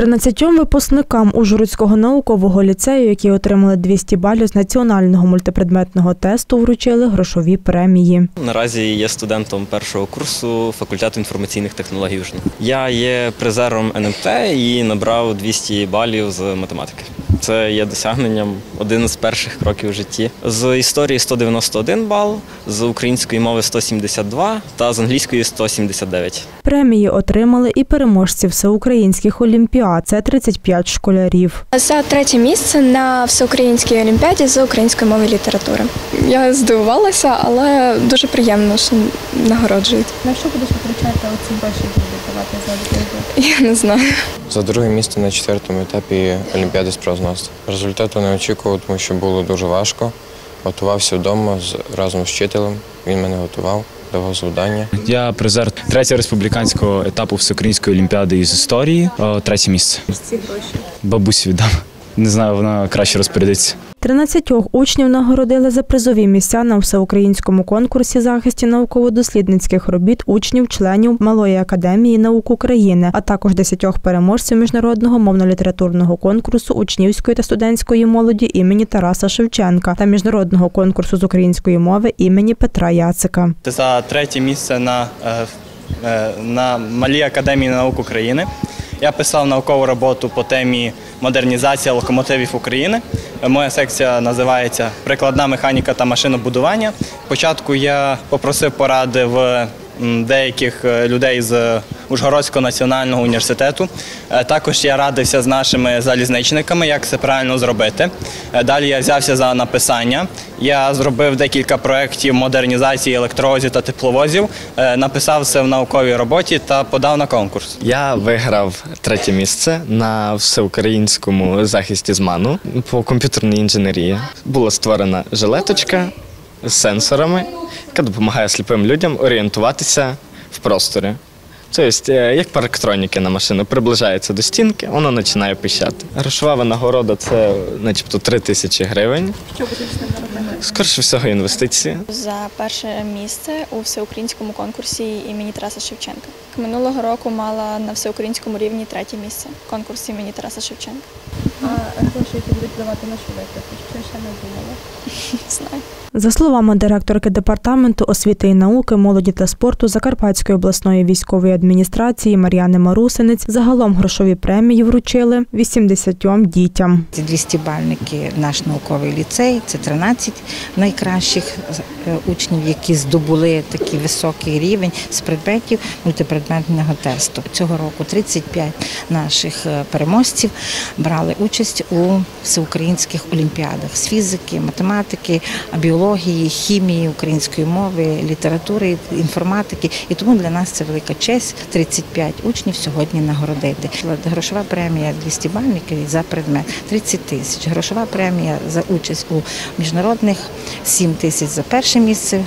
13 випускникам Ужгородського наукового ліцею, які отримали 200 балів з національного мультипредметного тесту, вручили грошові премії. Наразі є студентом першого курсу факультету інформаційних технологій УЖН. Я є призером НМТ і набрав 200 балів з математики. Це є досягненням один з перших кроків в житті. З історії 191 бал, з української мови 172 та з англійської 179. Премії отримали і переможці всеукраїнських олімпіад. Це 35 школярів. За третє місце на всеукраїнській олімпіаді з української мови і літератури. Я здивувалася, але дуже приємно, що нагороджують. На що будеш витрачати оці гроші, Я не знаю. За друге місце на четвертому етапі Олімпіади з правознавства. Результату не очікував, тому що було дуже важко. Готувався вдома з, разом з вчителем. Він мене готував, давав завдання. Я призер третього республіканського етапу всеукраїнської олімпіади із історії. О, третє місце. Ці гроші. Бабусі віддам. Не знаю, вона краще розпорядиться. 13 учнів нагородили за призові місця на всеукраїнському конкурсі захисті науково-дослідницьких робіт учнів, членів Малої академії наук України, а також 10 переможців міжнародного мовно-літературного конкурсу учнівської та студентської молоді імені Тараса Шевченка та міжнародного конкурсу з української мови імені Петра Яцика. за третє місце на, е, е, на Малій академії наук України. Я писав наукову роботу по темі модернізація локомотивів України. Моя секція називається Прикладна механіка та машинобудування. Спочатку я попросив поради в деяких е, людей з Ужгородського національного університету. Е, Також я радився з нашими залізничниками, як це правильно зробити. Е, Далі я взявся за написання. Я зробив декілька проєктів модернізації електровозів та тепловозів, е, написав це в науковій роботі та подав на конкурс. Я виграв третє місце на всеукраїнському захисті зману по комп'ютерній інженерії. Була створена жилеточка з сенсорами, яка допомагає сліпим людям орієнтуватися в просторі. Тобто, е, як парктроніки на машину, приближається до стінки, воно починає пищати. Грошова винагорода це начебто 3 тисячі гривень. Що буде з ними Скорше всього, інвестиції. За перше місце у всеукраїнському конкурсі імені Тараса Шевченка. Минулого року мала на всеукраїнському рівні третє місце. Конкурс імені Тараса Шевченка. А гроші, які будуть давати на що? Що ще не думала? Знаю. За словами директорки департаменту освіти і науки, молоді та спорту Закарпатської обласної військової адміністрації Мар'яни Марусинець, загалом грошові премії вручили 80 дітям. Ці 200 бальники наш науковий ліцей. Це 13 найкращих е, учнів, які здобули такий високий рівень з предметів мультипредметного тесту. Цього року 35 наших е, переможців брали участь у всеукраїнських олімпіадах з фізики, математики, біології, хімії, української мови, літератури, інформатики. І тому для нас це велика честь 35 учнів сьогодні нагородити. Грошова премія 200 бальників за предмет 30 тисяч. Грошова премія за участь у міжнародних 7 тисяч за перше місце.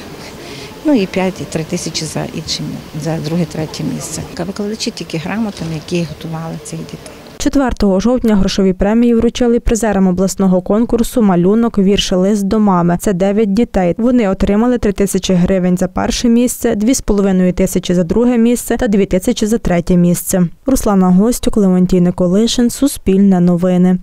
Ну і 5 і 3 тисячі за інші, за друге, третє місце. Викладачі тільки грамотами, які готували цих дітей. 4 жовтня грошові премії вручили призерам обласного конкурсу Малюнок вірш лист до мами. Це 9 дітей. Вони отримали 3 тисячі гривень за перше місце, 2,5 тисячі за друге місце та 2 тисячі за третє місце. Руслана Гостюк, Леонтій Николишин, Суспільне новини.